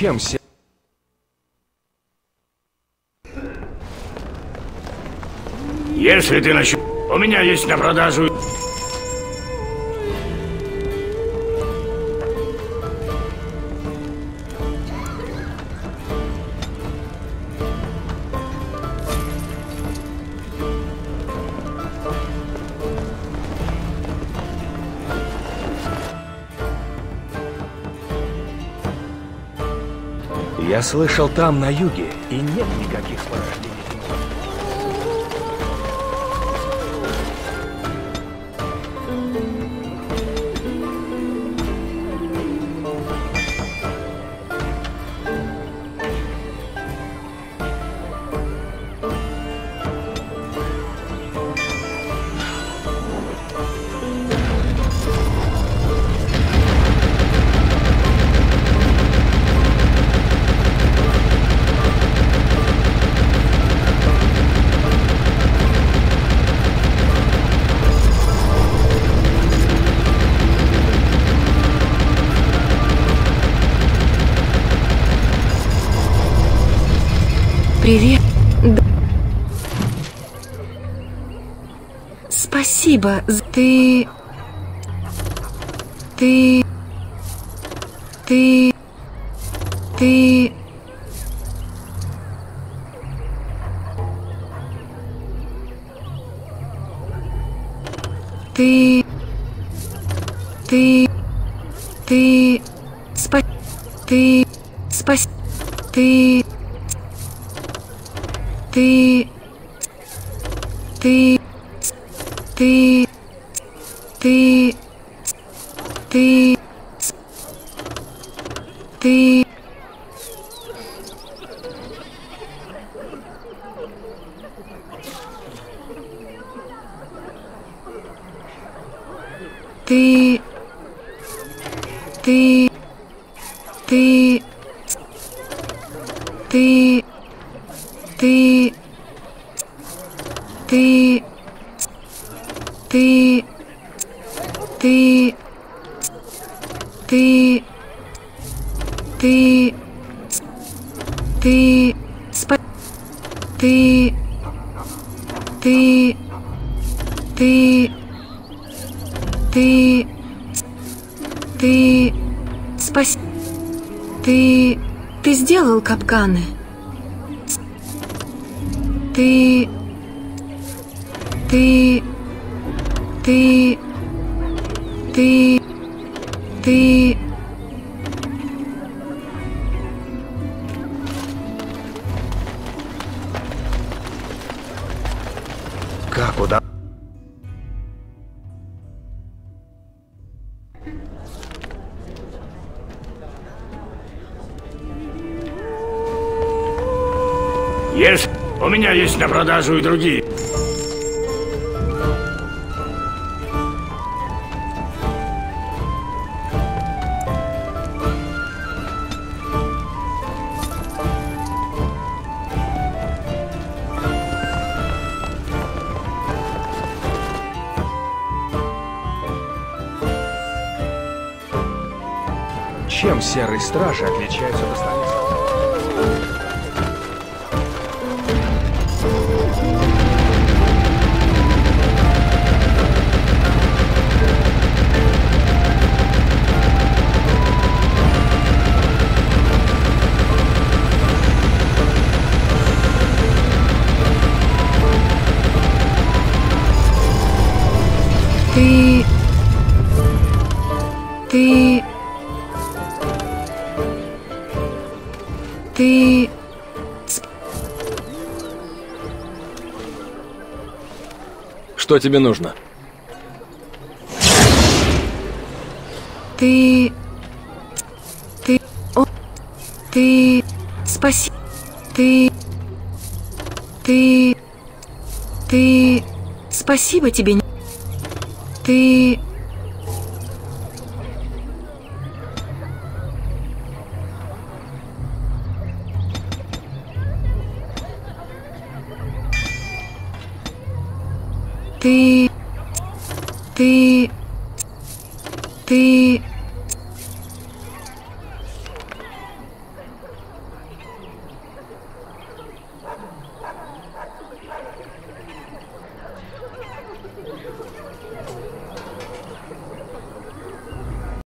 Чем се... Если ты насчет... У меня есть на продажу... Я слышал, там, на юге, и нет никаких порождений. Привет. Да. Спасибо. Ты... Ты... Ты... Ты... Ты... Ты... Ты... Спа... Ты... Спас... Ты... Ты... Ты... Ты... Ты... Ты... Ты... Ты... Ты... Ты... Ты... Ты... Ты... Ты... Ты... Ты... Ты... Ты... Спа... Ты... Ты... Ты... Ты... Ты... Спаси... Ты... Ты сделал капканы. Ты... Ты... Ты... Ты... Ты... Как уда... Ешь. У меня есть на продажу и другие. Чем серые стражи отличаются от остальных? Ты... Ты... Что тебе нужно? Ты... Ты... О... Ты... Спаси... Ты... Ты... Ты... Спасибо тебе. Ты... Ты... Ты... Ты...